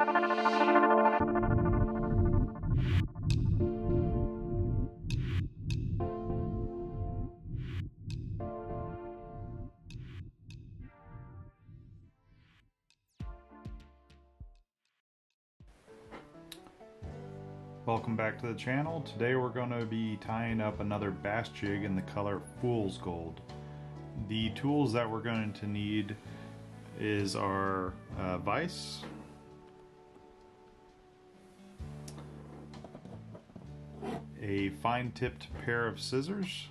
Welcome back to the channel. Today we're going to be tying up another bass jig in the color Fool's Gold. The tools that we're going to need is our uh, vise, a fine tipped pair of scissors,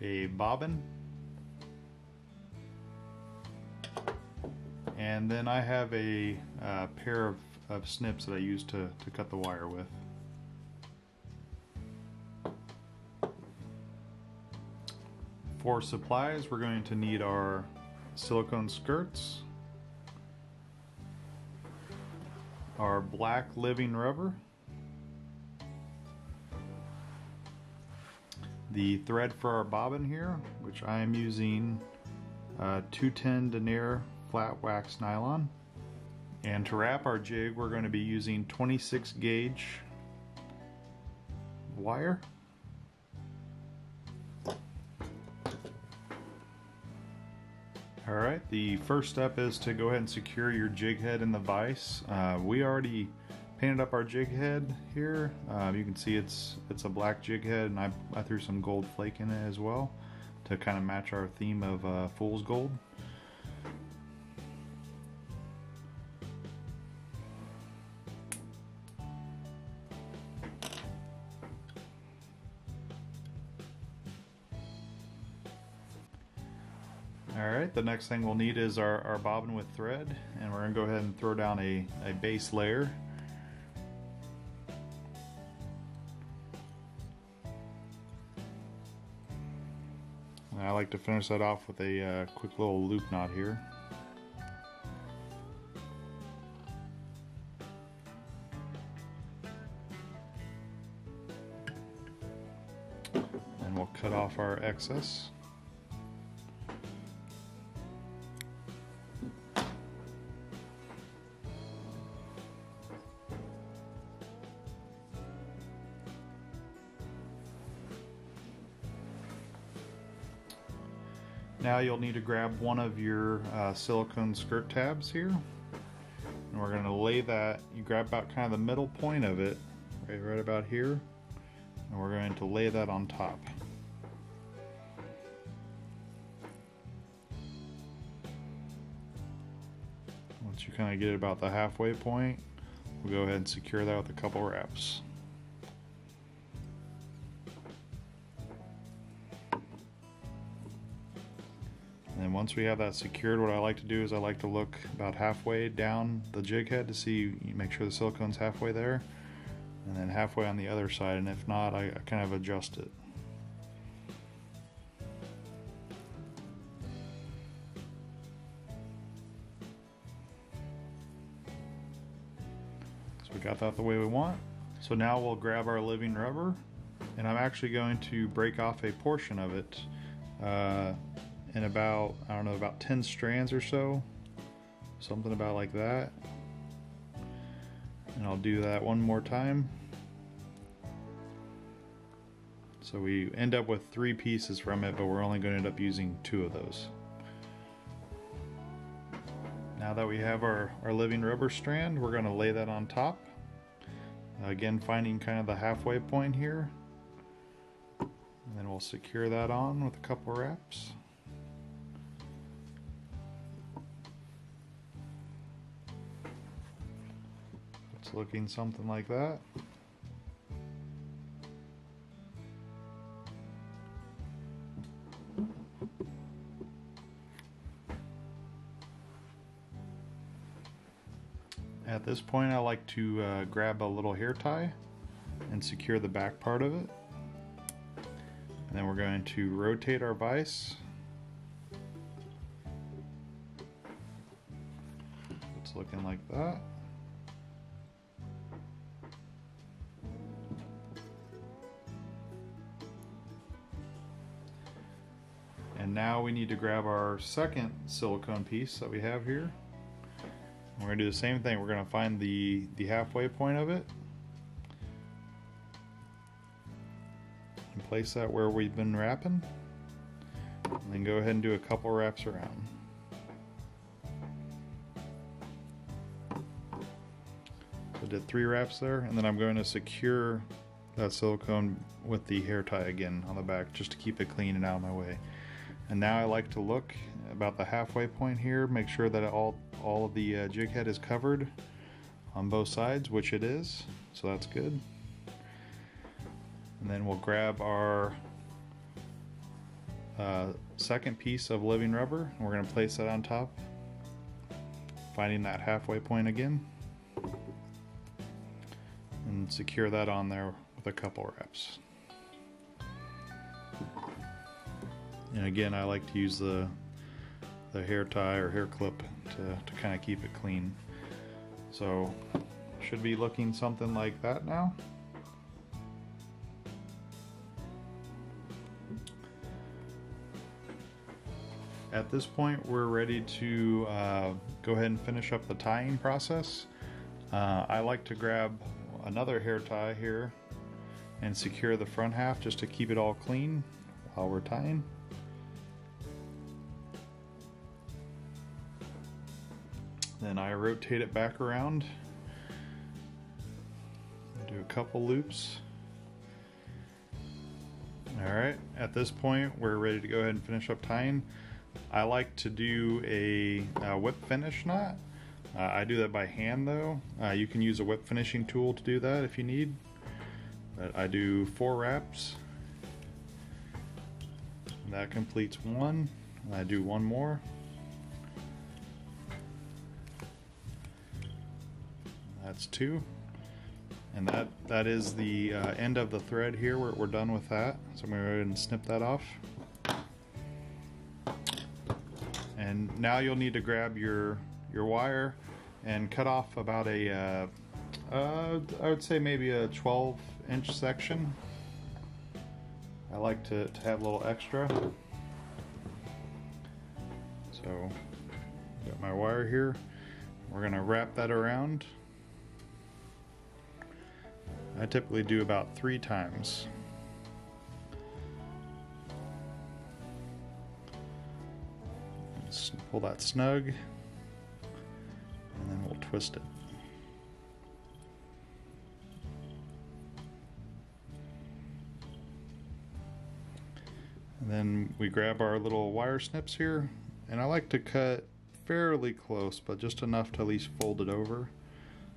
a bobbin, And then I have a uh, pair of, of snips that I use to, to cut the wire with. For supplies, we're going to need our silicone skirts, our black living rubber, the thread for our bobbin here, which I am using uh, 210 denier flat wax nylon. And to wrap our jig, we're going to be using 26 gauge wire. Alright, the first step is to go ahead and secure your jig head in the vise. Uh, we already painted up our jig head here. Uh, you can see it's it's a black jig head and I, I threw some gold flake in it as well to kind of match our theme of uh, fool's gold. Alright, the next thing we'll need is our, our bobbin with thread and we're going to go ahead and throw down a, a base layer. And I like to finish that off with a uh, quick little loop knot here. And we'll cut off our excess. Now you'll need to grab one of your uh, silicone skirt tabs here. And we're going to lay that, you grab about kind of the middle point of it, right, right about here. And we're going to lay that on top. Once you kind of get it about the halfway point, we'll go ahead and secure that with a couple wraps. Once we have that secured, what I like to do is I like to look about halfway down the jig head to see, make sure the silicone's halfway there, and then halfway on the other side, and if not, I, kind of adjust it. So we got that the way we want. So now we'll grab our living rubber, and I'm actually going to break off a portion of it. Uh, in about, I don't know, about 10 strands or so. Something about like that. And I'll do that one more time. So we end up with three pieces from it, but we're only going to end up using two of those. Now that we have our, our living rubber strand, we're going to lay that on top. Again, finding kind of the halfway point here. And then we'll secure that on with a couple wraps. Looking something like that. At this point I like to uh, grab a little hair tie and secure the back part of it. And then we're going to rotate our vise. It's looking like that. Now we need to grab our second silicone piece that we have here. We're to do the same thing. We're going to find the, the halfway point of it. And place that where we've been wrapping. And then go ahead and do a couple wraps around. I did three wraps there, and then I'm going to secure that silicone with the hair tie again on the back just to keep it clean and out of my way. And now I like to look about the halfway point here, make sure that all, all of the uh, jig head is covered on both sides, which it is, so that's good. And then we'll grab our uh, second piece of living rubber and we're going to place that on top, finding that halfway point again, and secure that on there with a couple wraps. And again, I like to use the the hair tie or hair clip to, to kind of keep it clean. So should be looking something like that now. At this point, we're ready to uh, go ahead and finish up the tying process. Uh, I like to grab another hair tie here and secure the front half just to keep it all clean while we're tying. Then I rotate it back around, do a couple loops. All right, at this point, we're ready to go ahead and finish up tying. I like to do a, a whip finish knot. Uh, I do that by hand though. Uh, you can use a whip finishing tool to do that if you need. But I do four wraps. That completes one. I do one more. That's two. And that, that is the uh, end of the thread here. We're, we're done with that. So I'm going to go ahead and snip that off. And now you'll need to grab your, your wire and cut off about a, uh, uh, I would say maybe a 12 inch section. I like to, to have a little extra. So, got my wire here. We're gonna wrap that around. I typically do about three times. Pull that snug, and then we'll twist it. And then we grab our little wire snips here, and I like to cut fairly close, but just enough to at least fold it over.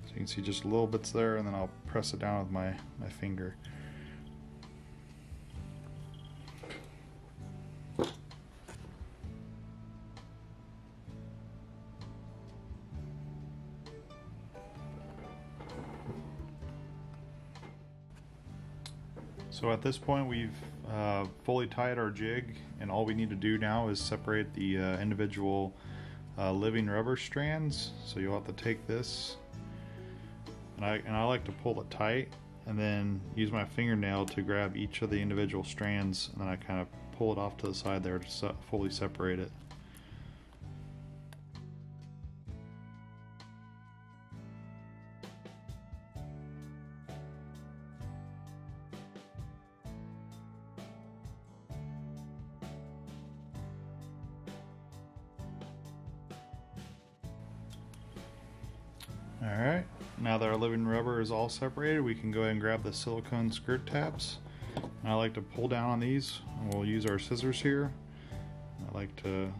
So you can see just little bits there, and then I'll press it down with my, my finger. So at this point we've uh, fully tied our jig and all we need to do now is separate the uh, individual uh, living rubber strands. So you'll have to take this and I, and I like to pull it tight and then use my fingernail to grab each of the individual strands and then I kind of pull it off to the side there to fully separate it. Alright, now that our living rubber is all separated, we can go ahead and grab the silicone skirt tabs. And I like to pull down on these, and we'll use our scissors here. I like to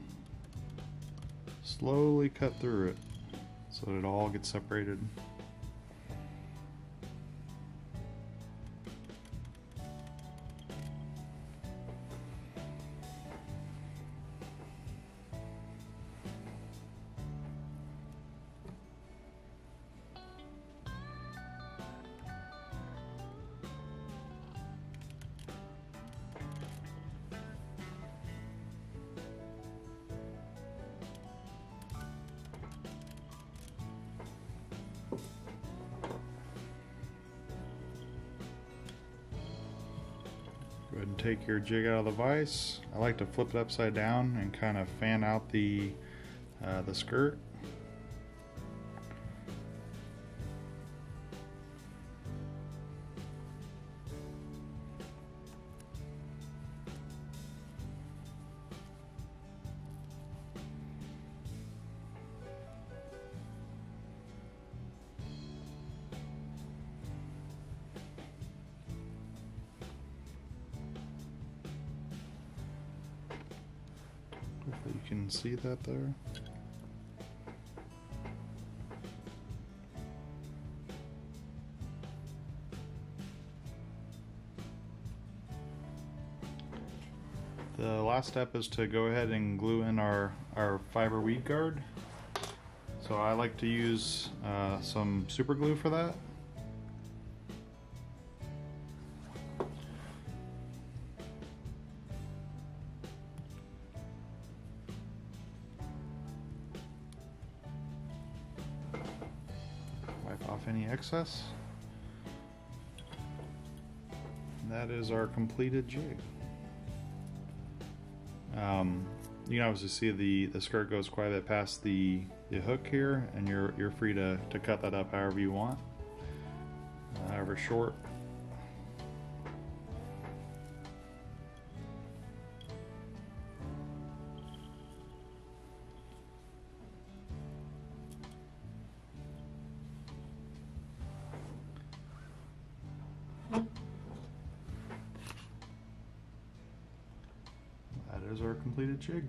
slowly cut through it so that it all gets separated. Take your jig out of the vise. I like to flip it upside down and kind of fan out the uh, the skirt. Can see that there. The last step is to go ahead and glue in our, our fiber weed guard. So I like to use uh, some super glue for that. Any excess. And that is our completed jig. Um, you can obviously see the, the skirt goes quite a bit past the, the hook here, and you're, you're free to, to cut that up however you want, uh, however short. That is our completed jig.